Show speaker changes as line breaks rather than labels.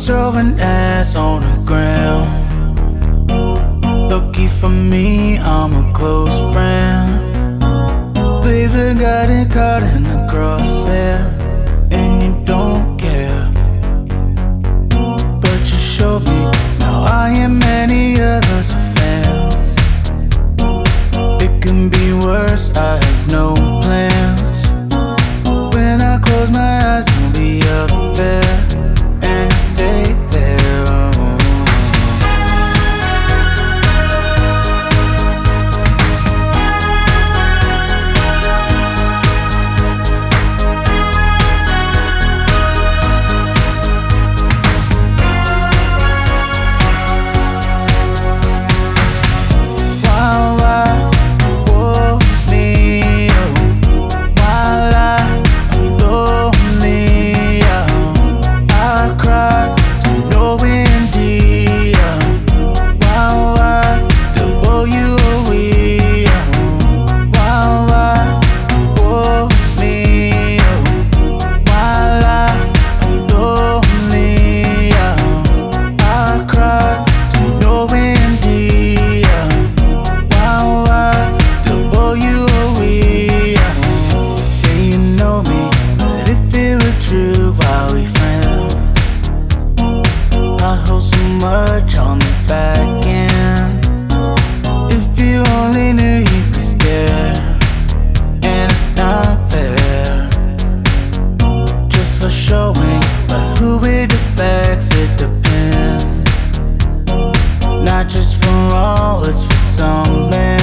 serving ass on the ground. Lucky for me, I'm a close friend. Blazer got it caught in the crosshair, and you don't care. But you showed me, now I am many others' fans. It can be worse. I Not just for all, it's for something